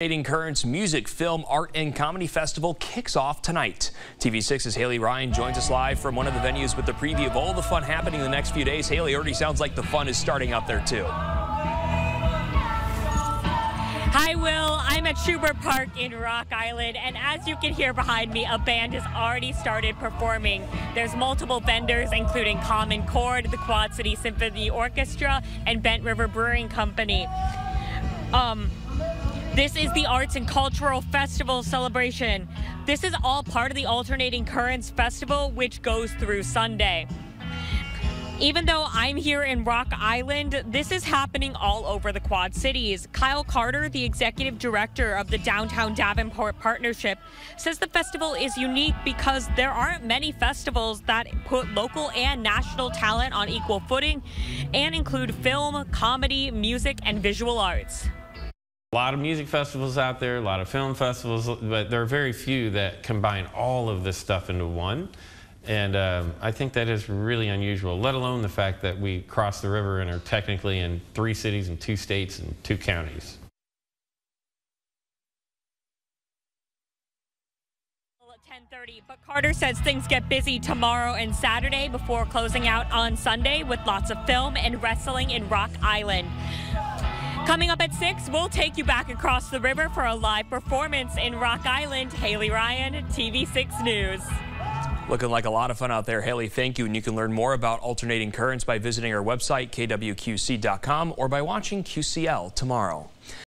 Alternating Currents Music, Film, Art, and Comedy Festival kicks off tonight. TV6's Haley Ryan joins us live from one of the venues with the preview of all the fun happening in the next few days. Haley, already sounds like the fun is starting up there too. Hi, Will. I'm at Schwiebert Park in Rock Island, and as you can hear behind me, a band has already started performing. There's multiple vendors, including Common Chord, the Quad City Symphony Orchestra, and Bent River Brewing Company. Um, this is the Arts and Cultural Festival celebration. This is all part of the Alternating Currents Festival, which goes through Sunday. Even though I'm here in Rock Island, this is happening all over the Quad Cities. Kyle Carter, the executive director of the Downtown Davenport Partnership, says the festival is unique because there aren't many festivals that put local and national talent on equal footing and include film, comedy, music, and visual arts. A lot of music festivals out there, a lot of film festivals, but there are very few that combine all of this stuff into one. And um, I think that is really unusual, let alone the fact that we cross the river and are technically in three cities and two states and two counties. At 10:30, but Carter says things get busy tomorrow and Saturday before closing out on Sunday with lots of film and wrestling in Rock Island. Coming up at 6, we'll take you back across the river for a live performance in Rock Island. Haley Ryan, TV6 News. Looking like a lot of fun out there. Haley, thank you. And you can learn more about alternating currents by visiting our website, kwqc.com, or by watching QCL tomorrow.